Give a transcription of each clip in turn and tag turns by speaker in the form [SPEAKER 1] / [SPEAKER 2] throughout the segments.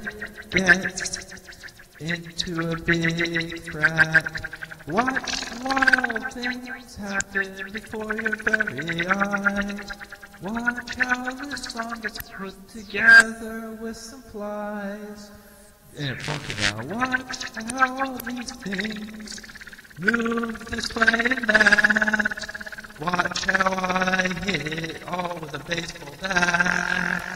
[SPEAKER 1] get into a big crack. Watch wild things happen before your very eyes. Watch how this song gets put together with some flies. And funky now, watch how these things move this way and that. Watch how I hit it all with a baseball bat.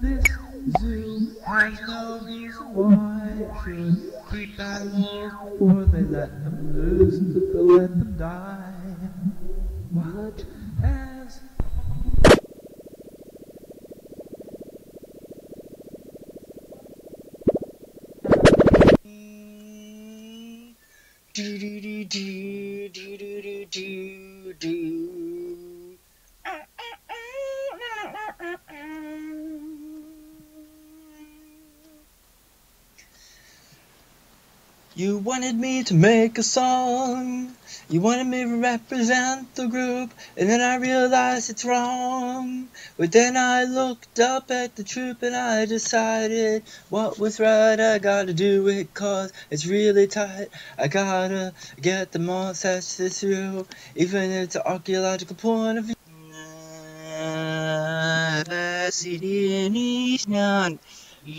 [SPEAKER 1] this zoo. I know these why should keep that long or they let them loose, they let them die.
[SPEAKER 2] You wanted me to make a song. You wanted me to represent the group, and then I realized it's wrong. But then I looked up at the troop and I decided what was right. I gotta do it cause it's really tight. I gotta get the monsters through, even if it's an archaeological point of view. You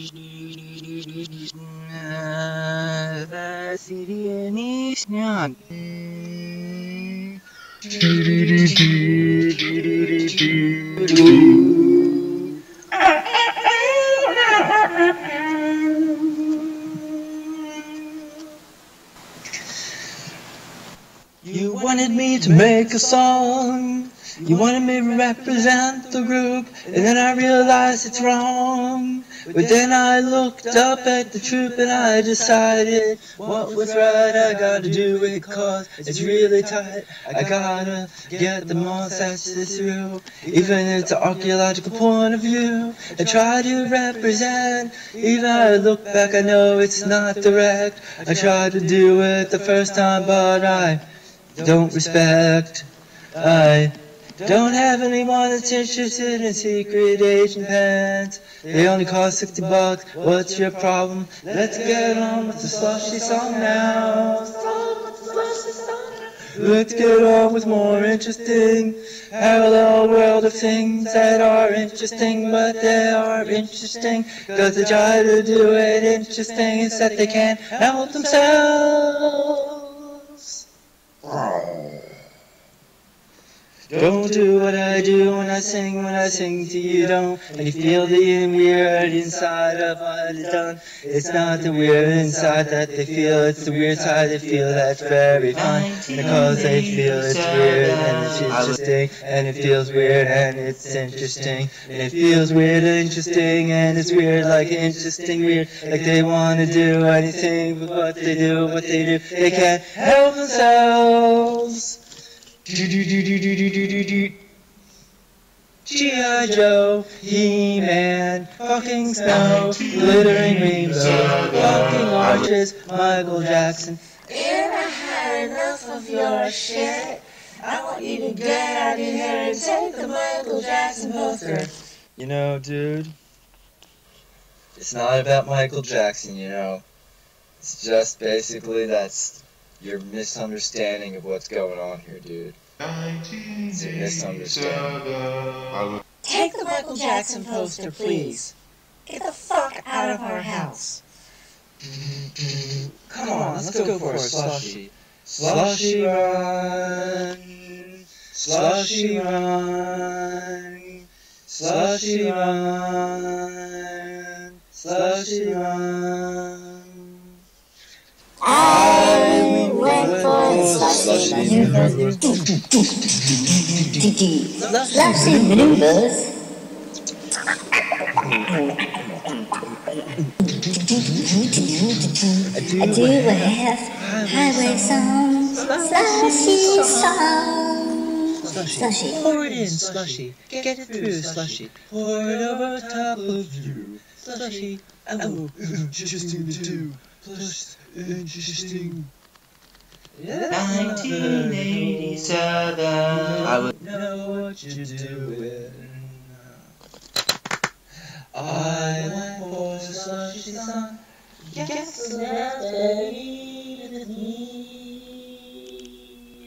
[SPEAKER 2] wanted me to make a song. You wanted me to represent the group, and then I realized it's wrong. But then I looked up at the troop and I decided what was right. I gotta do it cause it's really tight. I gotta get the monsters through, even if it's an archaeological point of view. I try to represent, even I look back, I know it's not direct. I tried to do it the first time, but I don't respect. I don't have anyone that's interested in secret Asian pants. They only cost 60 bucks. What's your problem? Let's get on with the slushy song now. Let's get on with more interesting parallel world of things that are interesting, but they are interesting because they try to do it interesting. It's that they can't help themselves. Oh. Don't do what I do when I sing, when I sing to you don't. And you feel the weird inside of what it's done. It's not the weird inside that they feel, it's the weird side they feel that's very fine. Because they feel it's weird and it's interesting, and it feels weird and it's interesting. And it feels weird and interesting, and it's weird like interesting, weird. Like they want to do anything, but what they do, what they do, they can't help themselves. G.I. Joe, He-Man, fucking snow, glittering rainbow, fucking arches, Michael Jackson.
[SPEAKER 3] And I had enough of your shit. I want you to get out of here and take the Michael Jackson poster.
[SPEAKER 2] You know, dude, it's not about Michael Jackson, you know. It's just basically that's your misunderstanding of what's going on here, dude. It's a misunderstanding.
[SPEAKER 3] Take the Michael Jackson poster, please. Get the fuck out of our house.
[SPEAKER 2] Come on, let's go for a slushy. Slushy run, slushy run, slushy run, slushy run. I
[SPEAKER 4] Slushy maneuvers. I do have highway songs, slushy.
[SPEAKER 2] Slushy.
[SPEAKER 4] Slushy.
[SPEAKER 2] Pour it in, slushy. Get it through, slushy. Pour it over top of you. Slushy. Oh, interesting to do. Plus, interesting. 1987. I would know what you're doing. I went for the slushy song. Yes,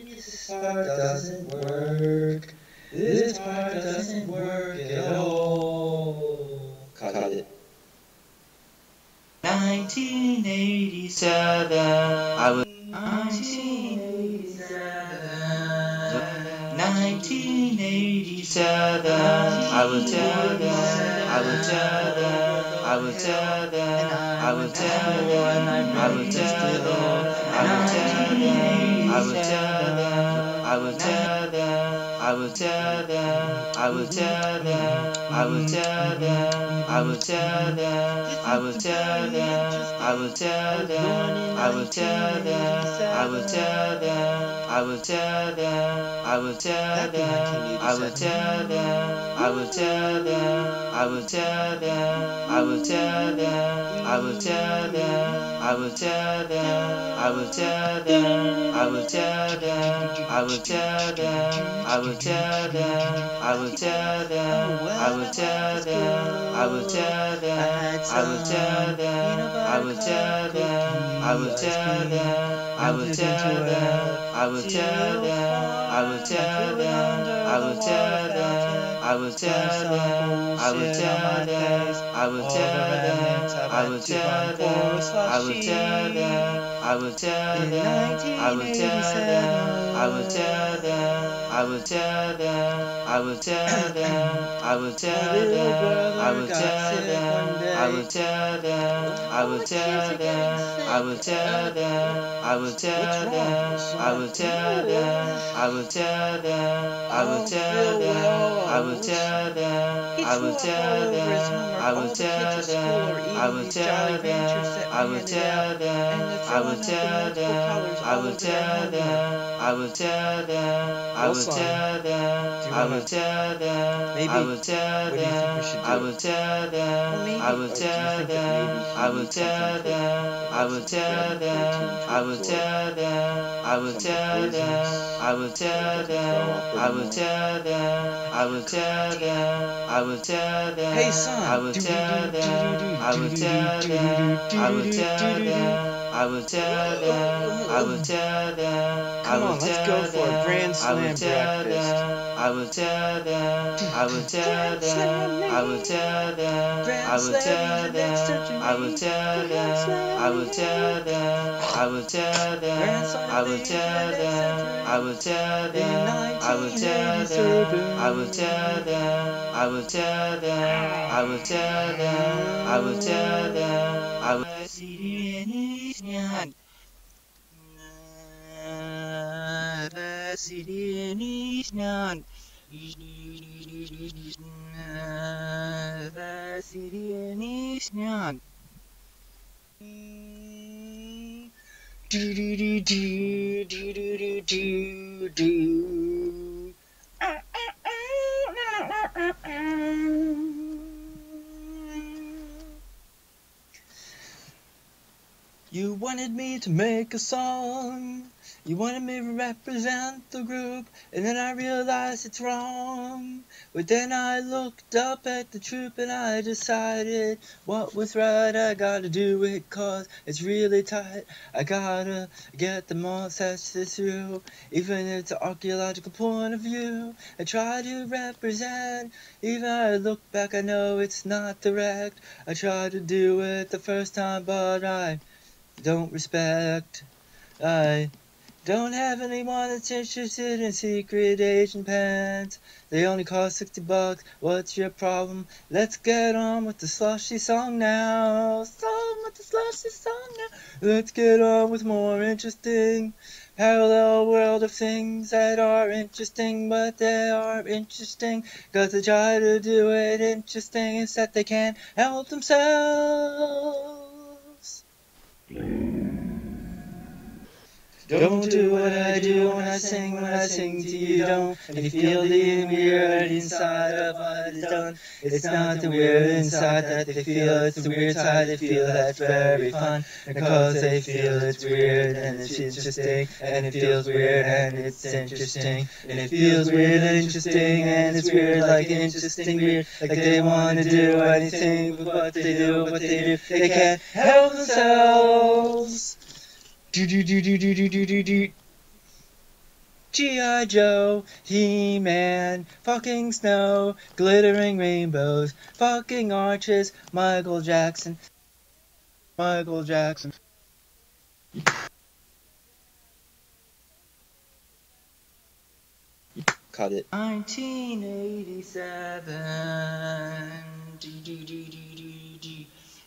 [SPEAKER 2] This part doesn't work. This part doesn't work at all. Cut it. 1987. will tell them, I will tell them, I will tell them, I will tell them, I will tell them, I will tell them, I will tell them, I will tell them. I would tell them, I would tell them, I would tell them, I would tell them, I would tell them, I would tell them, I would tell them, I would tell them, I would tell them, I would tell them, I would tell them, I would tell them, I would tell them, I would tell them, I would tell them, I would tell them, I would tell them, I would tell them, I would tell I would will tell them, I will tell them, I will tell them, I will tell them, I will tell them, I will tell them, I will tell them, I will tell them. I would tell them, I would tell them, I would tell them, I would tell them, I would tell them, I would tell I would tell I would tell them, I would tell them, I would tell them, I would tell them, I would tell them, I would tell them, I would tell them, I would tell them, I would tell them, I would tell them, I would tell them, I would tell I would tell I would tell them, I would tell them, I would tell them, I would tell them, I would tell them, I would tell them, I would tell them, I would tell them, I would tell them, I would tell them, I would tell them, I would tell I would tell I would tell I would tell I would tell I would tell I would tell I would tell tell them, I will tell them, I will tell them, I will tell them, I will tell them, hey son,
[SPEAKER 5] I will tell them, I will tell them, I will tell them. I would tell I tell I
[SPEAKER 2] Come on, let's go for a grand
[SPEAKER 5] I
[SPEAKER 2] slam breakfast.
[SPEAKER 5] I would tell them, I would tell them, I would tell them, I would tell them, I would tell them, I would tell them, I would tell them, I would tell them, I would tell them, I would tell them, I would tell them, I would tell I Disneyland. The city in Disneyland. The city in Disneyland. Do do do do do do do do. Ah ah ah ah ah ah ah.
[SPEAKER 2] You wanted me to make a song. You wanted me to represent the group, and then I realized it's wrong. But then I looked up at the troop and I decided what was right. I gotta do it cause it's really tight. I gotta get the message through, even if it's an archaeological point of view. I try to represent, even I look back, I know it's not direct. I tried to do it the first time, but I don't respect. I Don't have anyone that's interested in secret agent pants. They only cost 60 bucks. What's your problem? Let's get on with the slushy song now. Song with the slushy song now. Let's get on with more interesting parallel world of things that are interesting, but they are interesting because they try to do it interesting. That they can't help themselves. 嗯 Don't do what I do when I sing, when I sing to you don't. And you feel the weird inside of what is done. It's not the weird inside that they feel, it's the weird side they feel that's very fun. Because they feel it's weird and it's interesting, and it feels weird and it's interesting. And it feels weird and interesting, and it's weird like interesting weird. Like they want to do anything but what they do, what they do. They can't help themselves. Do do do do do do do do do. G.I. Joe, He-Man, fucking snow, glittering rainbows, fucking arches, Michael Jackson, Michael Jackson. Cut it. 1987. Do, do, do, do, do, do.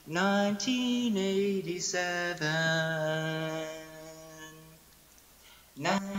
[SPEAKER 2] 1987. 1987.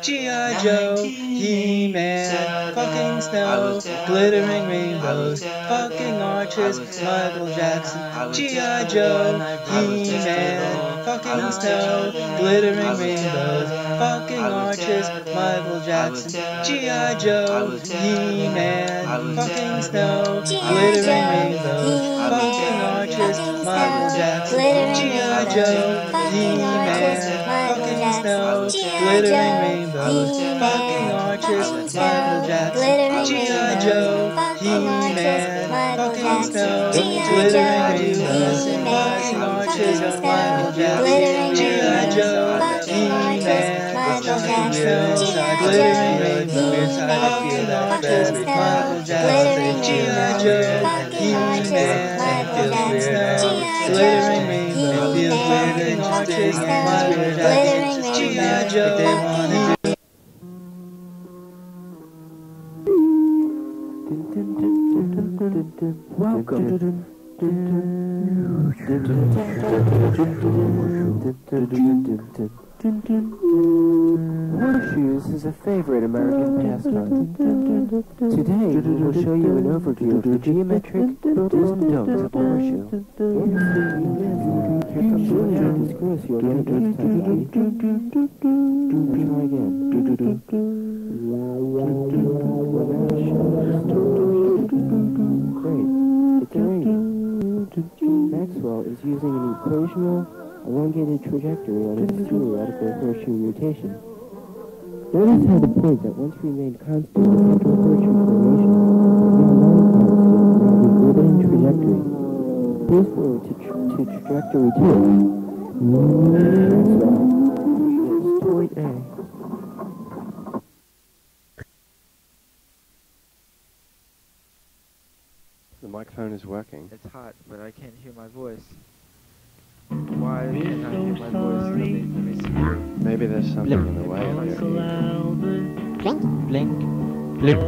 [SPEAKER 2] G.I. Joe, He-Man, fucking snow, glittering rainbows, fucking arches, Michael Jackson. G.I. Joe, He-Man, fucking snow, glittering rainbows, fucking arches, Michael Jackson. G.I. Joe, He-Man, fucking snow, glittering rainbows, fucking arches, Michael Jackson. G.I. Joe, He-Man, fucking snow, glittering rainbows, fucking arches, Michael Jackson. G.I. Joe, He-Man, fucking snow, glittering rainbows, fucking arches, Michael Jackson. G.I. Joe, He-Man, fucking snow, glittering rainbows, fucking arches, Michael Jackson. G.I. Joe, He-Man, glittering rainbow. Feel glittering arches in my red eyes. G.I.
[SPEAKER 6] Welcome Horseshoes is a favorite American pastime. Today, we will show you an overview of the geometric do's and don'ts of a horseshoe. A. Great. It's raining. Maxwell is using an equational elongated trajectory on its true radical horseshoe rotation. Notice how the point that once remained constant in the central horseshoe formation is now non-constant around the orbiting trajectory. Please forward to, tr- to trajectory 2. Maxwell. It's point A.
[SPEAKER 7] The microphone is working.
[SPEAKER 8] It's hot, but I can't hear my voice. Why can't I hear my voice? Let me, let me see.
[SPEAKER 7] Maybe there's something in the way of it.
[SPEAKER 2] Blink, blink, blink,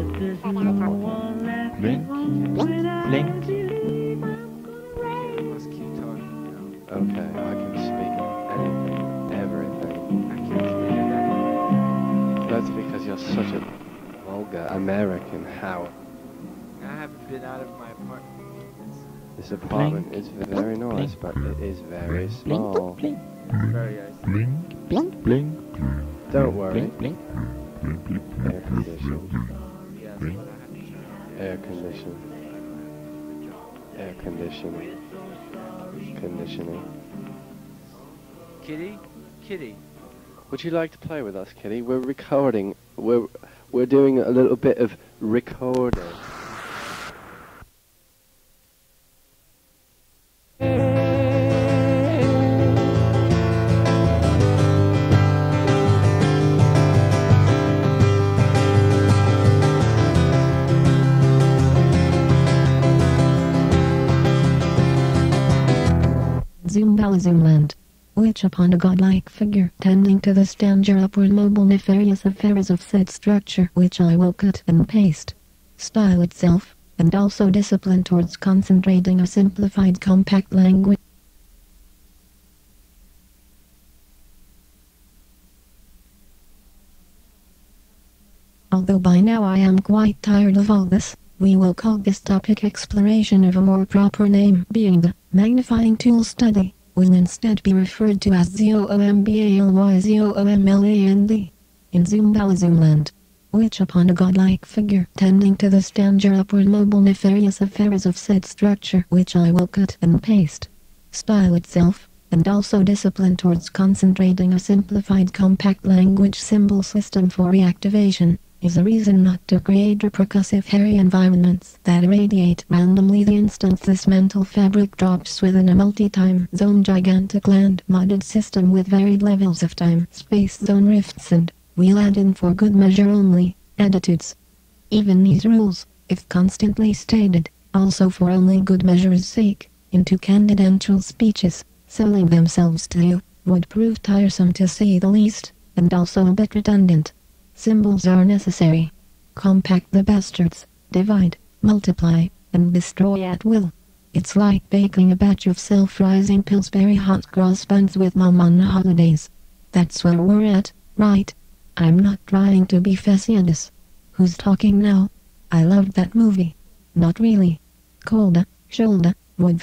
[SPEAKER 2] blink, blink.
[SPEAKER 8] I must keep.
[SPEAKER 7] Okay, I can speak anything, everything.
[SPEAKER 8] I can't hear.
[SPEAKER 7] That's because you're such a vulgar American Howard.
[SPEAKER 8] I haven't been out of my apartment.
[SPEAKER 7] This apartment is very nice, but it is very small.
[SPEAKER 8] It's very icy.
[SPEAKER 7] Don't worry. Air conditioned.
[SPEAKER 8] Yes, but I have to turn
[SPEAKER 7] Air conditioned. Air conditioning. Conditioning.
[SPEAKER 8] Kitty? Kitty.
[SPEAKER 7] Would you like to play with us, Kitty? We're recording. We're we're doing a little bit of recording.
[SPEAKER 9] Upon a godlike figure tending to the stand your upward mobile nefarious affairs of said structure which I will cut and paste. Style itself, and also discipline towards concentrating a simplified compact language. Although by now I am quite tired of all this, we will call this topic exploration of a more proper name being the magnifying tool study, will instead be referred to as Z-O-O-M-B-A-L-Y-Z-O-O-M-L-A-N-D. In Zoombalyzoomland, which upon a godlike figure tending to the stand your upward mobile nefarious affairs of said structure which I will cut and paste. Style itself, and also discipline towards concentrating a simplified compact language symbol system for reactivation is a reason not to create repercussive hairy environments that irradiate randomly the instant this mental fabric drops within a multi-time zone gigantic land modded system with varied levels of time space zone rifts and, we'll add in for good measure only, attitudes. Even these rules, if constantly stated, also for only good measure's sake, into candidential speeches, selling themselves to you, would prove tiresome to say the least, and also a bit redundant. Symbols are necessary. Compact the bastards, divide, multiply, and destroy at will. It's like baking a batch of self-rising Pillsbury hot cross buns with mom on holidays. That's where we're at, right? I'm not trying to be facetious. Who's talking now? I loved that movie. Not really. Colda, shoulder, wood.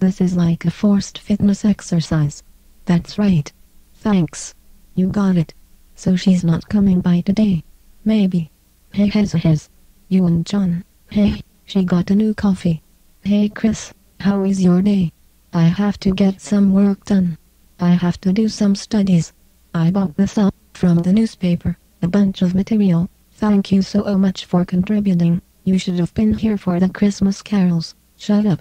[SPEAKER 9] This is like a forced fitness exercise. That's right. Thanks. You got it. So she's not coming by today. Maybe. Hey hez hez. You and John. Hey, she got a new coffee. Hey Chris, how is your day? I have to get some work done. I have to do some studies. I bought this up from the newspaper, a bunch of material. Thank you so much for contributing. You should have been here for the Christmas carols. Shut up.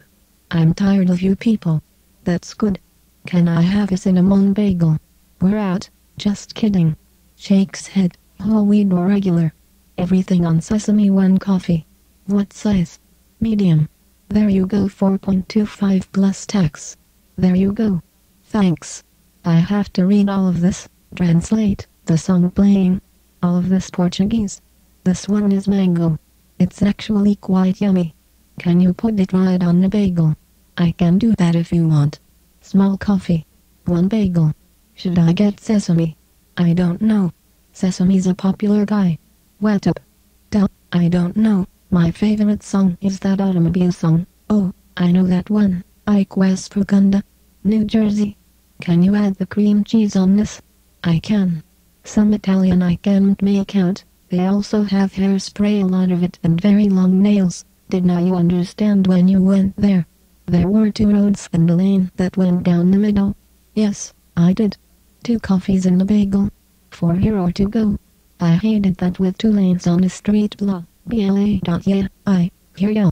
[SPEAKER 9] I'm tired of you people. That's good. Can I have a cinnamon bagel? We're out. Just kidding. Shake's head, whole or regular. Everything on Sesame One coffee. What size? Medium. There you go 4.25 plus tax. There you go. Thanks. I have to read all of this, translate, the song playing. All of this Portuguese. This one is mango. It's actually quite yummy. Can you put it right on the bagel? I can do that if you want. Small coffee. One bagel. Should I get sesame? I don't know. Sesame's a popular guy. Wet up. Duh, I don't know. My favorite song is that automobile song. Oh, I know that one. Ike West Propaganda. New Jersey. Can you add the cream cheese on this? I can. Some Italian I can't make out. They also have hairspray a lot of it and very long nails. Did not you understand when you went there? There were two roads and a lane that went down the middle. Yes, I did. Two coffees and a bagel. For here or to go. I hated that with two lanes on the street blah. BLA yeah, I, hear ya.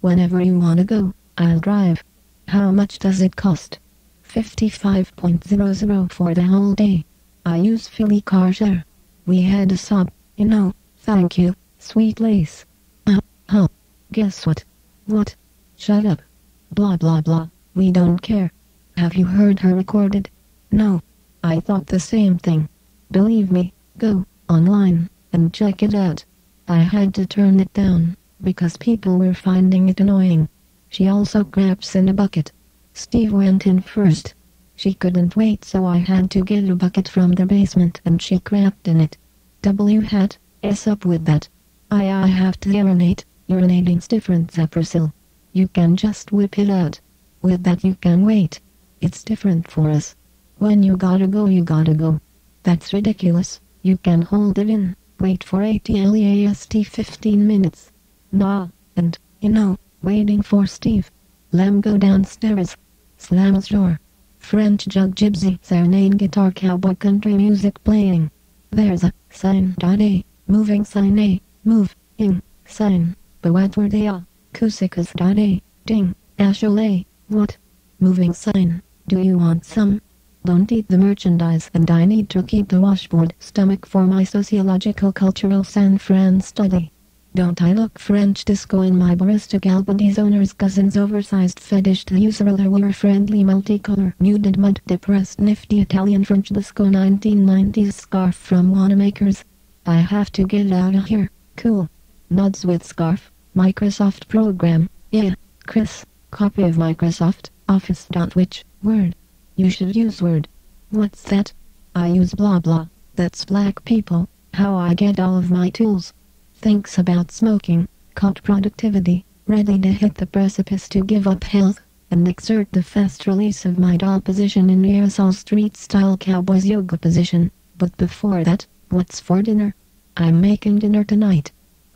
[SPEAKER 9] Whenever you wanna go, I'll drive. How much does it cost? 55.00 for the whole day. I use Philly car share. We had a sub, you know, thank you, sweet lace. Uh, huh. Guess what? What? Shut up. Blah blah blah, we don't care. Have you heard her recorded? No. I thought the same thing. Believe me, go online and check it out. I had to turn it down because people were finding it annoying. She also craps in a bucket. Steve went in first. She couldn't wait so I had to get a bucket from the basement and she crapped in it. W hat, S up with that. I I have to urinate, urinating's different Zaprasil. You can just whip it out. With that you can wait. It's different for us. When you gotta go you gotta go. That's ridiculous. You can hold it in, wait for ATLEAST 15 minutes. Nah, and, you know, waiting for Steve. Lem go downstairs. Slams door. French jug gypsy serenade guitar cowboy country music playing. There's a sign dot A, moving sign A, move, ing, sign, but what were they are? Kusikas dot A, ding, Asholay, what? Moving sign, do you want some? Don't eat the merchandise and I need to keep the washboard stomach for my sociological cultural San Fran study. Don't I look French disco in my barista Galbanese owner's cousin's oversized fetish use roller wear friendly multicolor muted mud depressed nifty Italian French disco 1990s scarf from Wanamaker's. I have to get out of here. Cool. Nods with scarf. Microsoft program. Yeah, Chris. Copy of Microsoft Office. Which Word. You should use Word. What's that? I use blah blah. That's black people. How I get all of my tools. Thinks about smoking. Caught productivity. Ready to hit the precipice to give up health. And exert the fast release of my doll position in aerosol street style cowboys yoga position. But before that, what's for dinner? I'm making dinner tonight.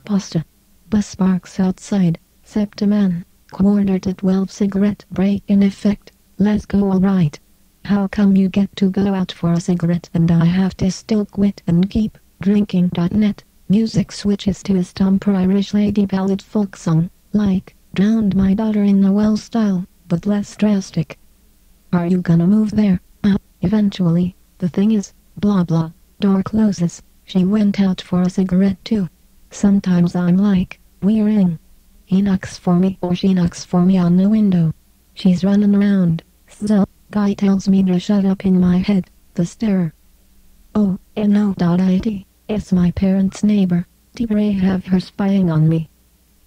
[SPEAKER 9] Pasta. Bus parks outside. Septiman. Quarter to twelve cigarette break in effect. Let's go alright. How come you get to go out for a cigarette and I have to still quit and keep drinking.net? Music switches to a stomper Irish lady ballad folk song, like Drowned My Daughter in the Well style, but less drastic. Are you gonna move there? Uh, eventually. The thing is, blah blah, door closes. She went out for a cigarette too. Sometimes I'm like, we're in. He knocks for me or she knocks for me on the window. She's running around. So, guy tells me to shut up in my head. The starer. Oh, N-O.IT. It's my parents' neighbor. Debray have her spying on me.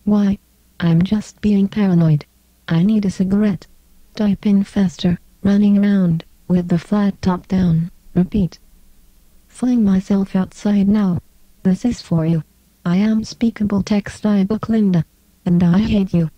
[SPEAKER 9] Why? I'm just being paranoid. I need a cigarette. Type in faster, running around, with the flat top down. Repeat. Fling myself outside now. This is for you. I am speakable text I book Linda. And I hate you.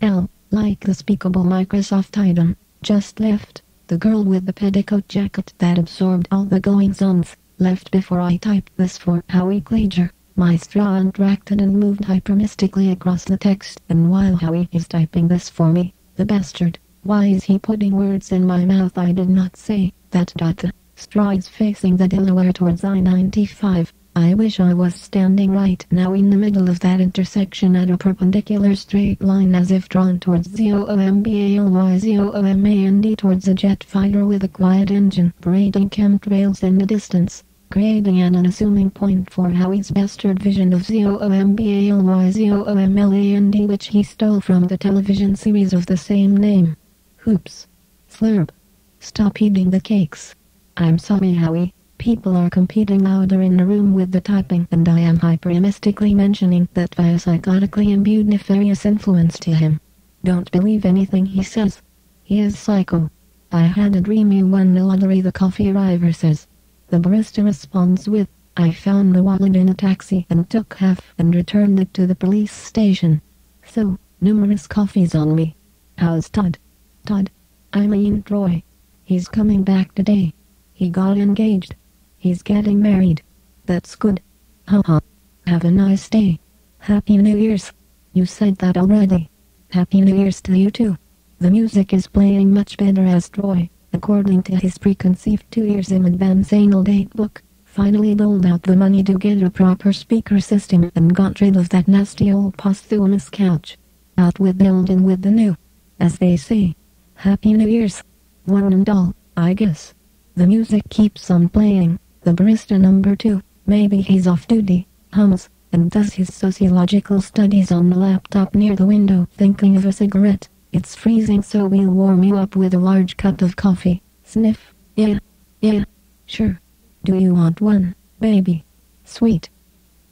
[SPEAKER 9] L, like the speakable Microsoft item, just left. The girl with the petticoat jacket that absorbed all the goings-ons, left before I typed this for Howie Kleger. My straw untracted and moved hypermystically across the text, and while Howie is typing this for me, the bastard, why is he putting words in my mouth I did not say, that dot the straw is facing the Delaware towards I-95. I wish I was standing right now in the middle of that intersection at a perpendicular straight line as if drawn towards Z-O-M-B-A-L-Y-Z-O-M-A-N-D towards a jet fighter with a quiet engine parading chemtrails in the distance, creating an unassuming point for Howie's bastard vision of Z-O-M-B-A-L-Y-Z-O-M-L-A-N-D which he stole from the television series of the same name. Hoops. Slurp. Stop eating the cakes. I'm sorry Howie. People are competing louder in the room with the typing and I am hyperemistically mentioning that via psychotically imbued nefarious influence to him. Don't believe anything he says. He is psycho. I had a dream you won the lottery the coffee arriver says. The barista responds with, I found the wallet in a taxi and took half and returned it to the police station. So, numerous coffees on me. How's Todd? Todd? I mean Troy. He's coming back today. He got engaged. He's getting married. That's good. Haha. Have a nice day. Happy New Year's. You said that already. Happy New Year's to you too. The music is playing much better as Troy, according to his preconceived two years in advance anal date book, finally doled out the money to get a proper speaker system and got rid of that nasty old posthumous couch. Out with the old and with the new. As they say. Happy New Year's. One and all, I guess. The music keeps on playing. The barista number two, maybe he's off duty, hums, and does his sociological studies on the laptop near the window thinking of a cigarette. It's freezing so we'll warm you up with a large cup of coffee. Sniff. Yeah. Yeah. Sure. Do you want one, baby? Sweet.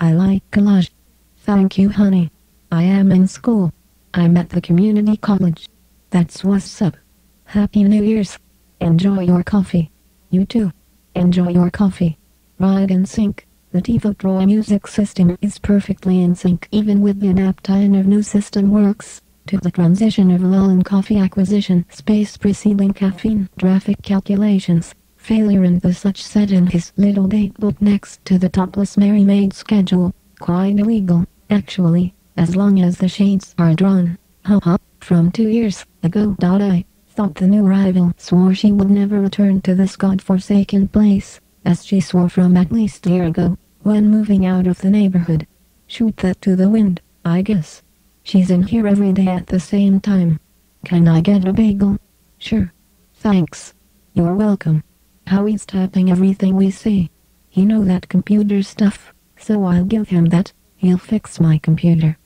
[SPEAKER 9] I like collage. Thank you honey. I am in school. I'm at the community college. That's what's up. Happy New Year's. Enjoy your coffee. You too. Enjoy your coffee. Ride in sync. The Devo Troy music system is perfectly in sync even with the adaptation of new system works. To the transition of lull in coffee acquisition, space preceding caffeine, traffic calculations, failure and the such set in his little date book next to the topless Mary Maid schedule. Quite illegal, actually, as long as the shades are drawn. Haha, from two years ago. I thought the new rival swore she would never return to this god-forsaken place, as she swore from at least a year ago, when moving out of the neighborhood. Shoot that to the wind, I guess. She's in here every day at the same time. Can I get a bagel? Sure. Thanks. You're welcome. Howie's typing everything we say. He know that computer stuff, so I'll give him that. He'll fix my computer.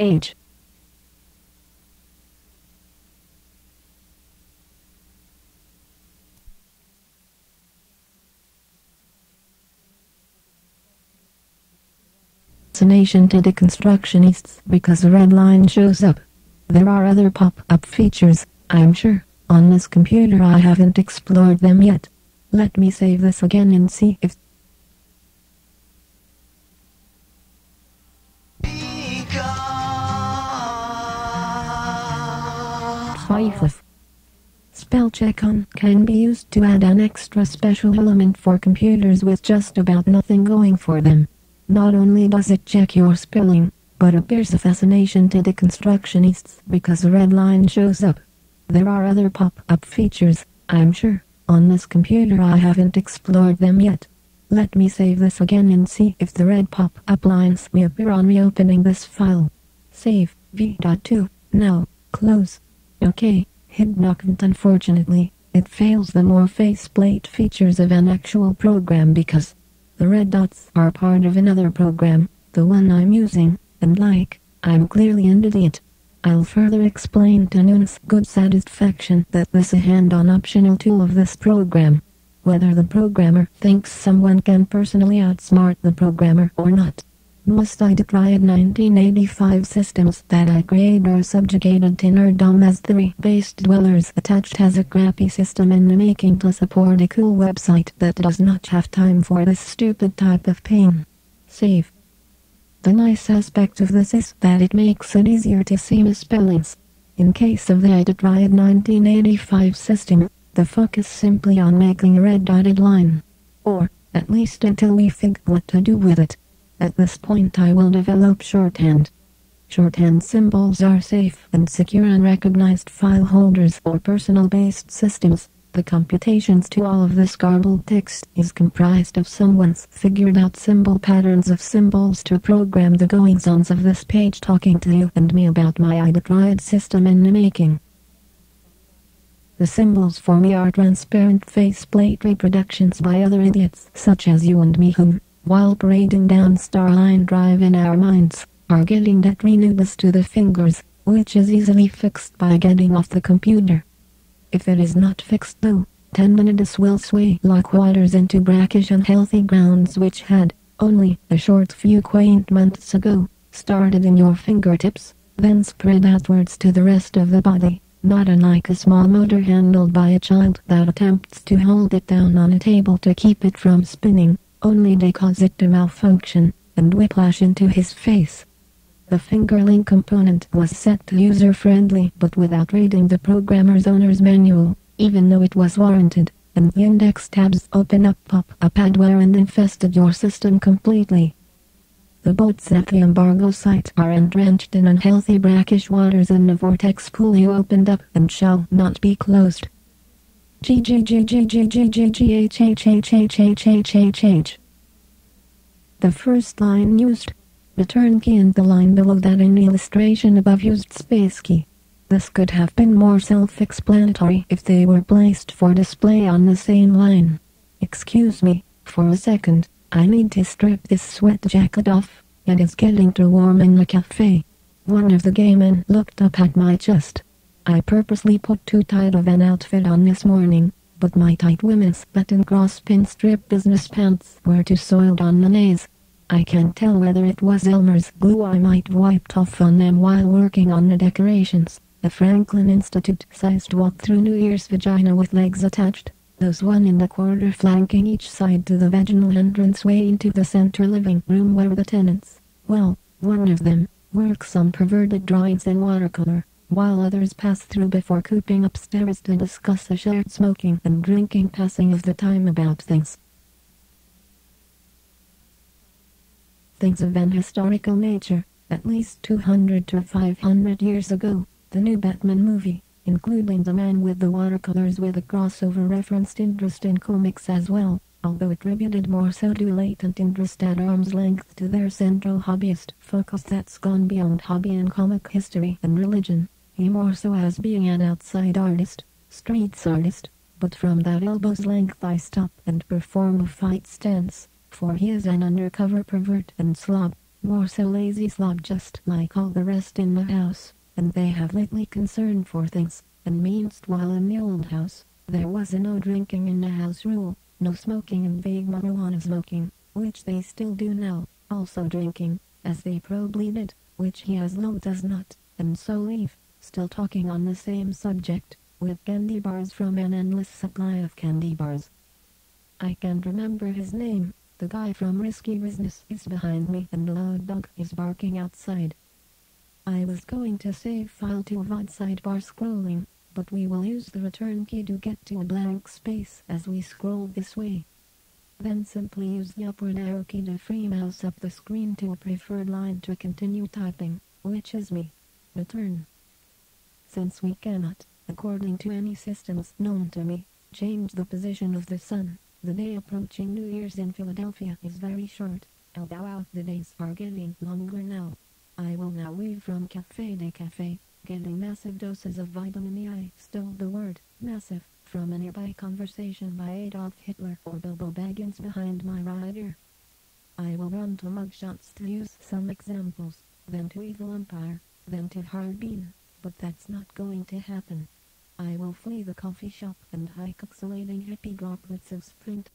[SPEAKER 9] Age. Destination to the constructionists because the red line shows up. There are other pop-up features, I'm sure. On this computer I haven't explored them yet. Let me save this again and see if. Spell check on can be used to add an extra special element for computers with just about nothing going for them. Not only does it check your spelling, but appears a fascination to the constructionists because a red line shows up. There are other pop-up features, I'm sure. On this computer I haven't explored them yet. Let me save this again and see if the red pop-up lines may appear on reopening this file. Save, v.2, now, close. Okay, hit document unfortunately, it fails the more faceplate features of an actual program because the red dots are part of another program, the one I'm using, and like, I'm clearly an idiot. I'll further explain to Nunes' good satisfaction that this is a hand-on optional tool of this program. Whether the programmer thinks someone can personally outsmart the programmer or not. Must I Triad 1985 systems that I create are subjugated to nerddom as three-based dwellers attached as a crappy system in the making to support a cool website that does not have time for this stupid type of pain. Save. The nice aspect of this is that it makes it easier to see misspellings. In case of the Triad 1985 system, the focus simply on making a red dotted line. Or, at least until we figure what to do with it. At this point I will develop shorthand. Shorthand symbols are safe and secure on recognized file holders or personal-based systems. The computations to all of this garbled text is comprised of someone's figured out symbol patterns of symbols to program the goings-ons of this page talking to you and me about my iDetriad system in the making. The symbols for me are transparent faceplate reproductions by other idiots such as you and me who, while parading down Starline Drive in our minds, are getting that renewedness to the fingers, which is easily fixed by getting off the computer. If it is not fixed though, tendinitis will sway like waters into brackish unhealthy grounds which had, only a short few quaint months ago, started in your fingertips, then spread outwards to the rest of the body, not unlike a small motor handled by a child that attempts to hold it down on a table to keep it from spinning, only they cause it to malfunction, and whiplash into his face. The fingerling component was set to user-friendly but without reading the programmer's owner's manual, even though it was warranted, and the index tabs open up pop-up adware and infested your system completely. The boats at the embargo site are entrenched in unhealthy brackish waters and the vortex pool you opened up and shall not be closed. The first line used. Return key and the line below that in illustration above used space key. This could have been more self-explanatory if they were placed for display on the same line. Excuse me, for a second, I need to strip this sweat jacket off, it is getting too warm in the cafe. One of the gay men looked up at my chest. I purposely put too tight of an outfit on this morning, but my tight women's button cross pin strip business pants were too soiled on the knees. I can't tell whether it was Elmer's glue I might wiped off on them while working on the decorations. The Franklin Institute sized walk through New Year's vagina with legs attached, those one in the quarter flanking each side to the vaginal entranceway into the center living room where the tenants, well, one of them, works on perverted drawings in watercolor, while others pass through before cooping upstairs to discuss a shared smoking and drinking passing of the time about things. Things of an historical nature, at least 200 to 500 years ago, the new Batman movie, including the man with the watercolors with a crossover referenced interest in comics as well, although attributed more so to latent interest at arm's length to their central hobbyist focus that's gone beyond hobby and comic history and religion. He more so as being an outside artist, streets artist, but from that elbow's length I stop and perform a fight stance, for he is an undercover pervert and slob, more so lazy slob just like all the rest in the house, and they have lately concern for things, and meanwhile in the old house, there was a no drinking in the house rule, no smoking and vague marijuana smoking, which they still do now, also drinking, as they probably did, which he as low does not, and so leave, still talking on the same subject, with candy bars from an endless supply of candy bars. I can't remember his name, the guy from Risky Business is behind me and Loud Dog is barking outside. I was going to save file to avoid sidebar scrolling, but we will use the return key to get to a blank space as we scroll this way. Then simply use the upward arrow key to free mouse up the screen to a preferred line to continue typing, which is me. Return. Since we cannot, according to any systems known to me, change the position of the sun, the day approaching New Year's in Philadelphia is very short. Wow, the days are getting longer now. I will now weave from cafe de cafe, getting massive doses of vitamin E. I stole the word, massive, from a nearby conversation by Adolf Hitler or Bilbo Baggins behind my right ear. I will run to mugshots to use some examples, then to Evil Empire, then to Hardbean, but that's not going to happen. I will flee the coffee shop and hike oxalating hippie droplets of sprint